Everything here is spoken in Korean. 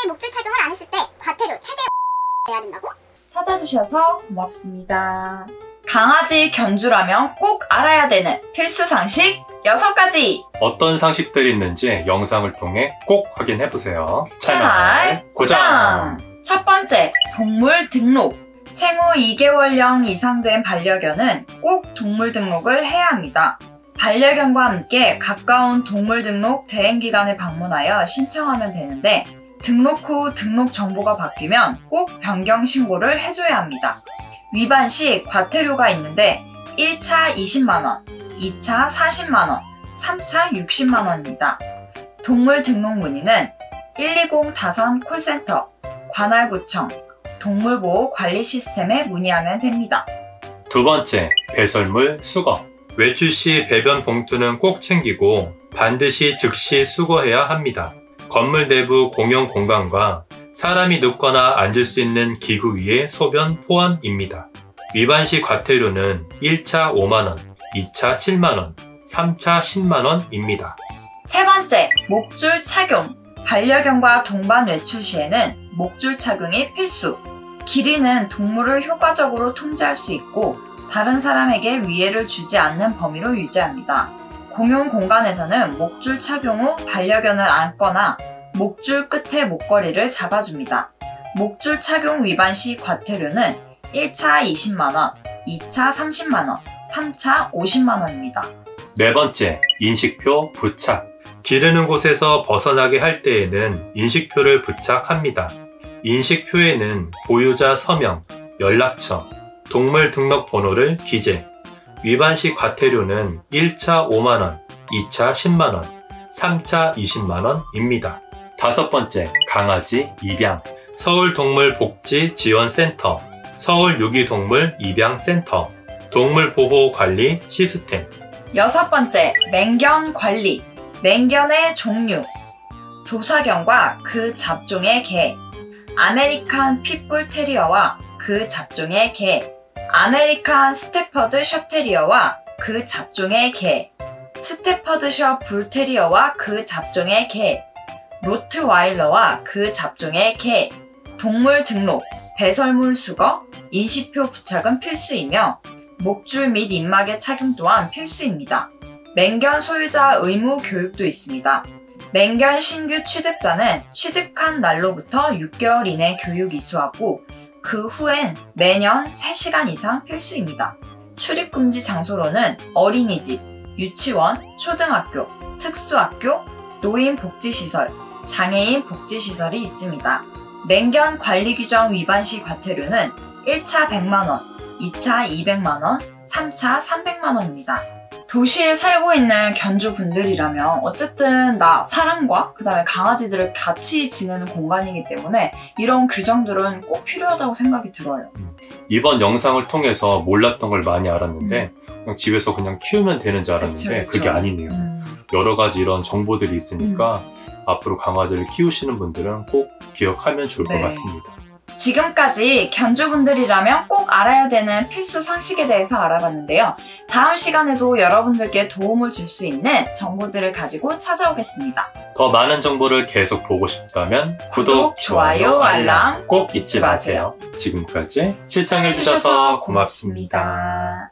강아지 목줄 착용을 안 했을 때 과태료 최대 내야 된다고? 찾아주셔서 고맙습니다. 강아지 견주라면 꼭 알아야 되는 필수 상식 6가지! 어떤 상식들이 있는지 영상을 통해 꼭 확인해보세요. 채널 고정! 첫 번째, 동물 등록. 생후 2개월령 이상 된 반려견은 꼭 동물 등록을 해야 합니다. 반려견과 함께 가까운 동물 등록 대행기관에 방문하여 신청하면 되는데 등록 후 등록 정보가 바뀌면 꼭 변경 신고를 해줘야 합니다. 위반 시 과태료가 있는데 1차 20만원, 2차 40만원, 3차 60만원입니다. 동물 등록 문의는 120 다산 콜센터, 관할구청, 동물보호 관리 시스템에 문의하면 됩니다. 두 번째, 배설물 수거. 외출 시 배변 봉투는 꼭 챙기고 반드시 즉시 수거해야 합니다. 건물 내부 공용 공간과 사람이 눕거나 앉을 수 있는 기구 위의 소변 포함입니다. 위반 시 과태료는 1차 5만원, 2차 7만원, 3차 10만원입니다. 세 번째, 목줄 착용. 반려견과 동반 외출 시에는 목줄 착용이 필수. 길이는 동물을 효과적으로 통제할 수 있고 다른 사람에게 위해를 주지 않는 범위로 유지합니다. 공용 공간에서는 목줄 착용 후 반려견을 안거나 목줄 끝에 목걸이를 잡아줍니다. 목줄 착용 위반 시 과태료는 1차 20만원, 2차 30만원, 3차 50만원입니다. 네 번째, 인식표 부착. 기르는 곳에서 벗어나게 할 때에는 인식표를 부착합니다. 인식표에는 보유자 서명, 연락처, 동물 등록 번호를 기재. 위반 시 과태료는 1차 5만원, 2차 10만원, 3차 20만원입니다. 다섯 번째, 강아지 입양. 서울동물복지지원센터, 서울유기동물 입양센터, 동물보호관리 시스템. 여섯 번째, 맹견 관리. 맹견의 종류. 도사견과 그 잡종의 개. 아메리칸 핏불 테리어와 그 잡종의 개. 아메리칸 스태퍼드셔 테리어와 그 잡종의 개. 스태퍼드셔 불테리어와 그 잡종의 개. 로트와일러와 그 잡종의 개. 동물 등록, 배설물 수거, 인식표 부착은 필수이며 목줄 및 입마개 착용 또한 필수입니다. 맹견 소유자 의무 교육도 있습니다. 맹견 신규 취득자는 취득한 날로부터 6개월 이내 교육 이수하고 그 후엔 매년 3시간 이상 필수입니다. 출입금지 장소로는 어린이집, 유치원, 초등학교, 특수학교, 노인복지시설, 장애인 복지시설이 있습니다. 맹견 관리 규정 위반 시 과태료는 1차 100만원, 2차 200만원, 3차 300만원입니다. 도시에 살고 있는 견주분들이라면 어쨌든 나 사람과 그 다음에 강아지들을 같이 지내는 공간이기 때문에 이런 규정들은 꼭 필요하다고 생각이 들어요. 이번 영상을 통해서 몰랐던 걸 많이 알았는데 그냥 집에서 그냥 키우면 되는 줄 알았는데 음. 그게 아니네요. 음, 여러 가지 이런 정보들이 있으니까 앞으로 강아지를 키우시는 분들은 꼭 기억하면 좋을 네. 것 같습니다. 지금까지 견주분들이라면 꼭 알아야 되는 필수 상식에 대해서 알아봤는데요. 다음 시간에도 여러분들께 도움을 줄 수 있는 정보들을 가지고 찾아오겠습니다. 더 많은 정보를 계속 보고 싶다면 구독, 좋아요, 알람 꼭 잊지 마세요. 지금까지 시청해주셔서 고맙습니다.